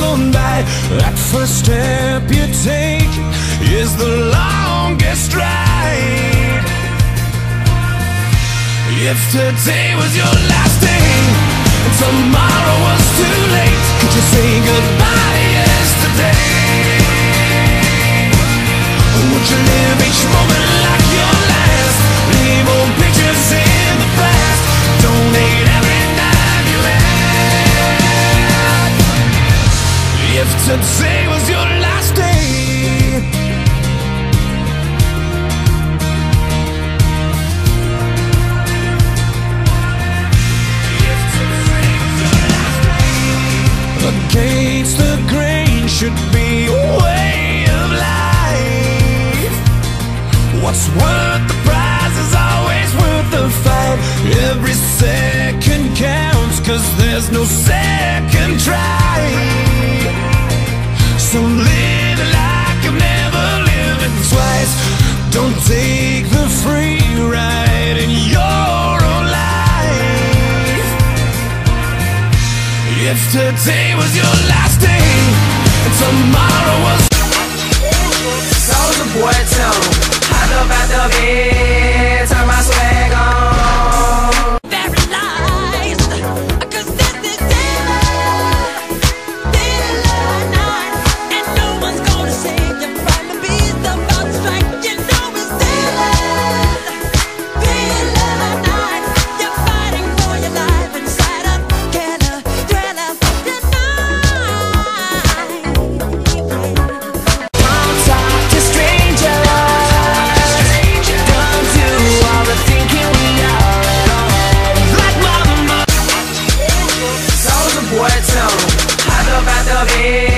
by. That first step you take is the longest ride. If today was your last day and tomorrow was too late, could you say goodbye yesterday? Would you live each moment If today was your last day. If today was your last day. Against the grain should be a way of life. What's worth the prize is always worth the fight. Every second counts, cause there's no second If today was your last day, and tomorrow was Soulja Boy, tell 'em. Hop up out the bed, turn Tell 'em. Hop up out the bed,